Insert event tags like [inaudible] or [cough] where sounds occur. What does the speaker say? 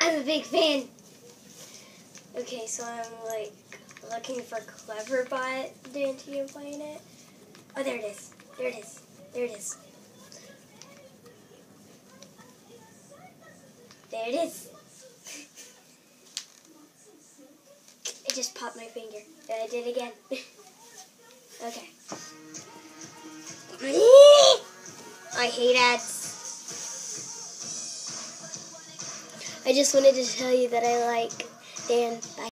I'm a big fan. Okay, so I'm like looking for Cleverbot Dante and playing it. Oh, there it is. There it is. There it is. There it is. [laughs] I just popped my finger. And I did it again. [laughs] okay. [gasps] I hate ads. I just wanted to tell you that I like Dan. Bye.